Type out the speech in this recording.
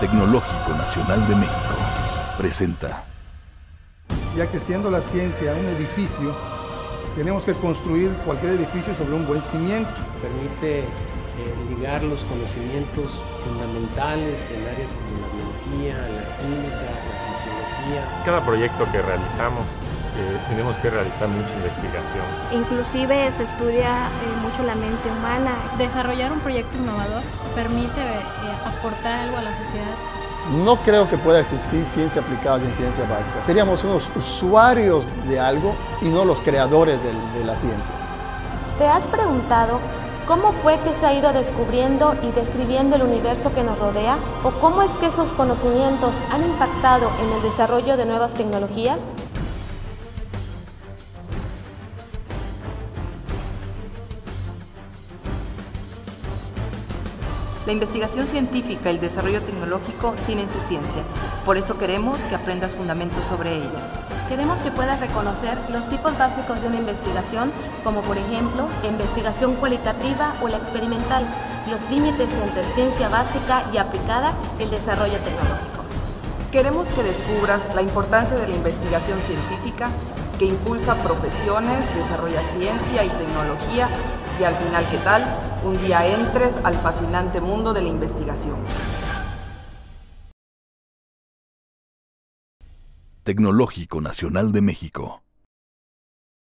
Tecnológico Nacional de México presenta. Ya que siendo la ciencia un edificio, tenemos que construir cualquier edificio sobre un buen cimiento. Permite eh, ligar los conocimientos fundamentales en áreas como la biología, la química, la fisiología. Cada proyecto que realizamos eh, tenemos que realizar mucha investigación. Inclusive se estudia eh, mucho la mente humana. Desarrollar un proyecto innovador permite aportar algo a la sociedad. No creo que pueda existir ciencia aplicada sin ciencia básica. Seríamos unos usuarios de algo y no los creadores de, de la ciencia. ¿Te has preguntado cómo fue que se ha ido descubriendo y describiendo el universo que nos rodea? ¿O cómo es que esos conocimientos han impactado en el desarrollo de nuevas tecnologías? La investigación científica y el desarrollo tecnológico tienen su ciencia, por eso queremos que aprendas fundamentos sobre ella. Queremos que puedas reconocer los tipos básicos de una investigación, como por ejemplo investigación cualitativa o la experimental, los límites entre ciencia básica y aplicada el desarrollo tecnológico. Queremos que descubras la importancia de la investigación científica que impulsa profesiones, desarrolla ciencia y tecnología y al final, ¿qué tal? Un día entres al fascinante mundo de la investigación. Tecnológico Nacional de México